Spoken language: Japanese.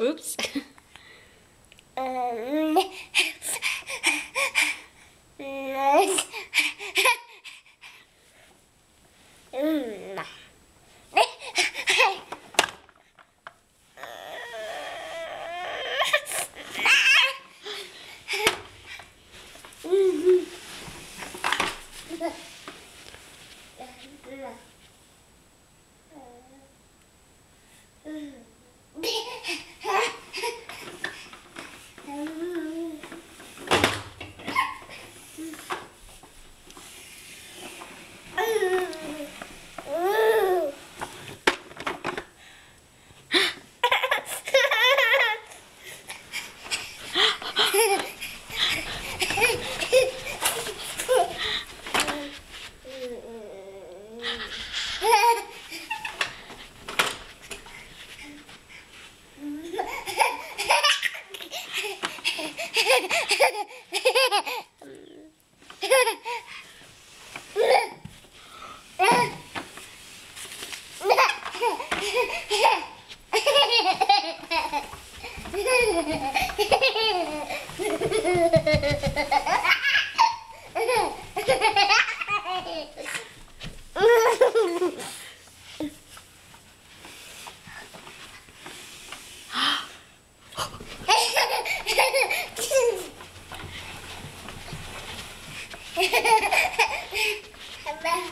Oops. Hehehehe بحبها